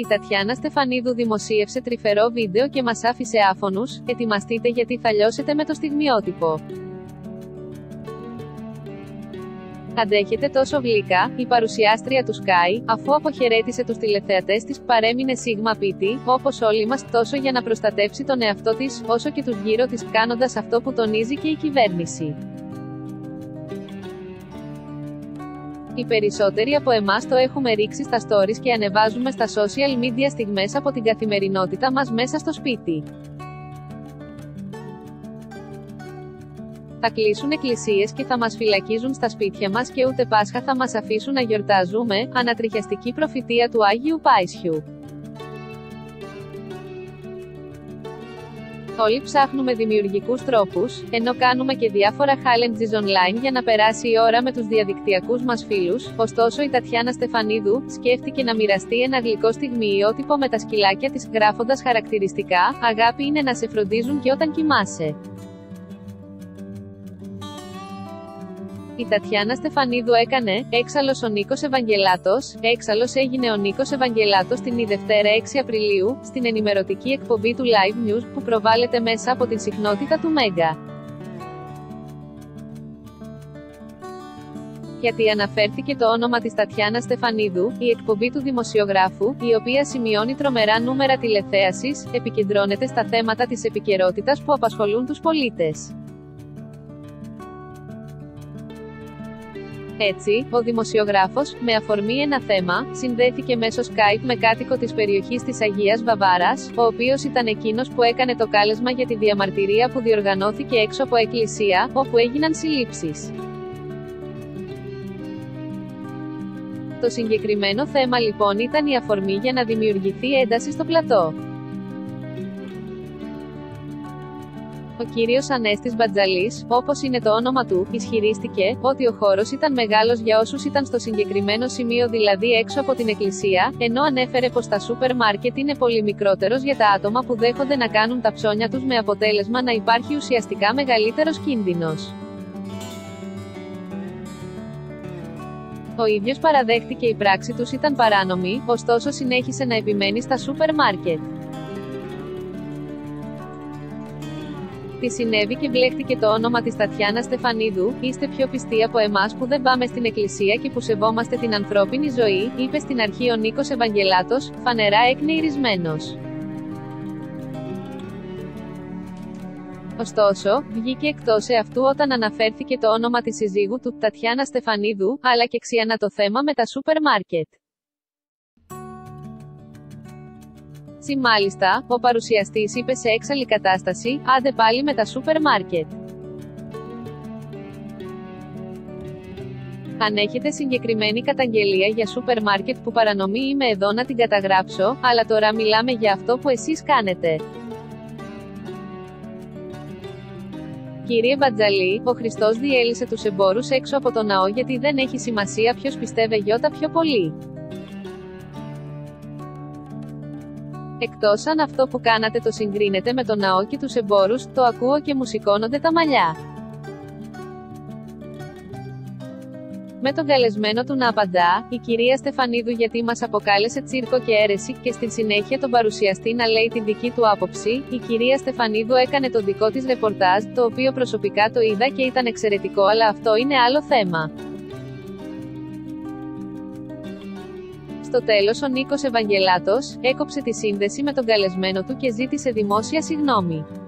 Η Τατιάνα Στεφανίδου δημοσίευσε τρυφερό βίντεο και μας άφησε άφωνους, ετοιμαστείτε γιατί θα λιώσετε με το στιγμιότυπο. Αντέχετε τόσο γλυκά, η παρουσιάστρια του Sky, αφού αποχαιρέτησε τους τηλεθεατές της, παρέμεινε σίγμα πίτη, όπως όλοι μας, τόσο για να προστατεύσει τον εαυτό της, όσο και τους γύρω της, κάνοντας αυτό που τονίζει και η κυβέρνηση. Οι περισσότεροι από εμάς το έχουμε ρίξει στα stories και ανεβάζουμε στα social media στιγμές από την καθημερινότητα μας μέσα στο σπίτι. Θα κλείσουν εκκλησίες και θα μας φυλακίζουν στα σπίτια μας και ούτε Πάσχα θα μας αφήσουν να γιορτάζουμε, ανατριχιαστική προφητεία του Άγιου Πάισιου. Όλοι ψάχνουμε δημιουργικούς τρόπους, ενώ κάνουμε και διάφορα challenges online για να περάσει η ώρα με τους διαδικτυακούς μας φίλους. Ωστόσο, η Τατιάνα Στεφανίδου σκέφτηκε να μοιραστεί ένα γλυκό στιγμιότυπο με τα σκυλάκια της, γράφοντας χαρακτηριστικά: Αγάπη είναι να σε φροντίζουν και όταν κοιμάσαι. Η Τατιάνα Στεφανίδου έκανε, έξαλλος ο Νίκος Ευαγγελάτος, έξαλλος έγινε ο Νίκος Ευαγγελάτος την η Δευτέρα 6 Απριλίου, στην ενημερωτική εκπομπή του Live News που προβάλλεται μέσα από την συχνότητα του Μέγκα. γιατί αναφέρθηκε το όνομα της Τατιάνα Στεφανίδου, η εκπομπή του δημοσιογράφου, η οποία σημειώνει τρομερά νούμερα τηλεθέασης, επικεντρώνεται στα θέματα της επικαιρότητας που απασχολούν τους πολίτες. Έτσι, ο δημοσιογράφος, με αφορμή ένα θέμα, συνδέθηκε μέσω Skype με κάτοικο της περιοχής της Αγίας Βαβάρας, ο οποίος ήταν εκείνος που έκανε το κάλεσμα για τη διαμαρτυρία που διοργανώθηκε έξω από εκκλησία, όπου έγιναν συλλήψεις. Το συγκεκριμένο θέμα λοιπόν ήταν η αφορμή για να δημιουργηθεί ένταση στο πλατό. Ο κύριος Ανέστης Μπατζαλής, όπως είναι το όνομα του, ισχυρίστηκε ότι ο χώρος ήταν μεγάλος για όσους ήταν στο συγκεκριμένο σημείο δηλαδή έξω από την εκκλησία, ενώ ανέφερε πως τα σούπερ μάρκετ είναι πολύ μικρότερος για τα άτομα που δέχονται να κάνουν τα ψώνια τους με αποτέλεσμα να υπάρχει ουσιαστικά μεγαλύτερος κίνδυνος. Ο ίδιος παραδέχτηκε η πράξη τους ήταν παράνομη, ωστόσο συνέχισε να επιμένει στα σούπερ μάρκετ. Τι συνέβη και μπλέχτηκε το όνομα της Τατιάνα Στεφανίδου. Είστε πιο πιστοί από εμάς που δεν πάμε στην εκκλησία και που σεβόμαστε την ανθρώπινη ζωή, είπε στην αρχή ο Νίκος Ευαγγελάτος, φανερά εκνευρισμένο. Ωστόσο, βγήκε εκτός αυτού όταν αναφέρθηκε το όνομα της συζύγου του, Τατιάνα Στεφανίδου, αλλά και ξιανά το θέμα με τα σούπερ μάρκετ. Τσι μάλιστα, ο παρουσιαστής είπε σε έξαλλη κατάσταση, άντε πάλι με τα σούπερ μάρκετ. Αν έχετε συγκεκριμένη καταγγελία για σούπερ μάρκετ που παρανομεί είμαι εδώ να την καταγράψω, αλλά τώρα μιλάμε για αυτό που εσείς κάνετε. Κύριε Μπατζαλή, ο Χριστός διέλυσε τους εμπόρους έξω από το ναό γιατί δεν έχει σημασία ποιος πιστεύει γιώτα πιο πολύ. Εκτός αν αυτό που κάνατε το συγκρίνετε με τον ναό και τους εμπόρους, το ακούω και μου σηκώνονται τα μαλλιά. Με τον καλεσμένο του να απαντά, η κυρία Στεφανίδου γιατί μας αποκάλεσε τσίρκο και αίρεση, και στην συνέχεια τον παρουσιαστή να λέει την δική του άποψη, η κυρία Στεφανίδου έκανε το δικό της ρεπορτάζ, το οποίο προσωπικά το είδα και ήταν εξαιρετικό αλλά αυτό είναι άλλο θέμα. Στο τέλος ο Νίκος Ευαγγελάτος, έκοψε τη σύνδεση με τον καλεσμένο του και ζήτησε δημόσια συγνώμη.